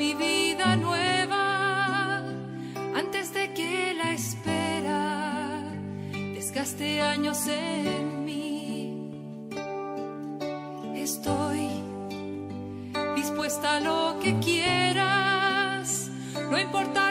mi vida nueva antes de que la espera desgaste años en mí. Estoy dispuesta a lo que quieras, no importa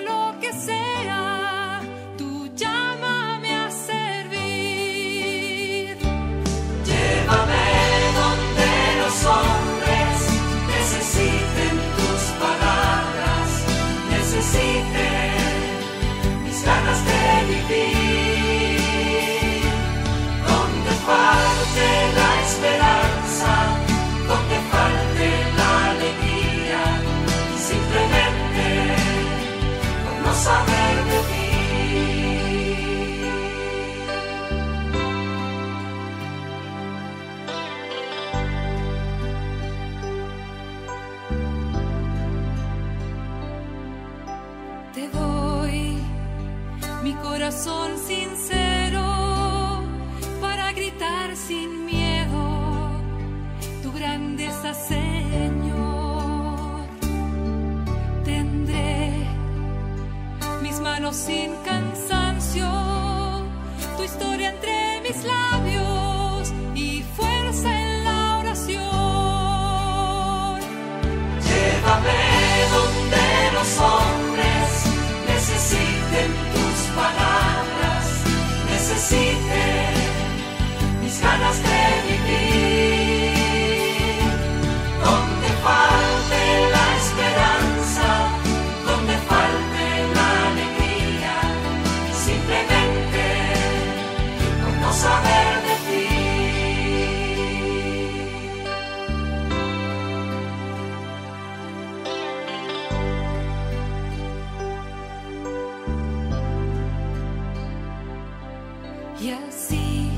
corazón sincero para gritar sin miedo tu grandeza, Señor. Tendré mis manos sin cansancio, tu historia entre mis labios no saber de ti. Y así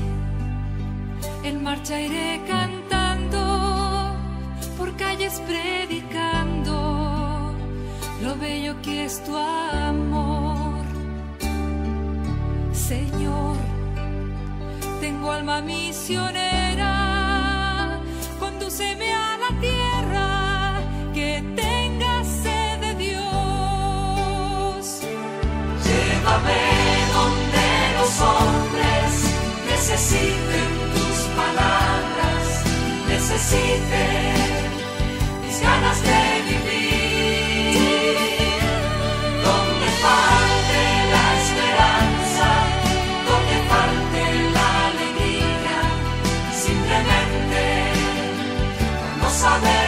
en marcha iré cantando, por calles predicando lo bello que es tu amor. Señor, tengo alma misionera, condúceme a la tierra que tenga sed de Dios. Llévame donde los hombres necesiten tus palabras, necesiten por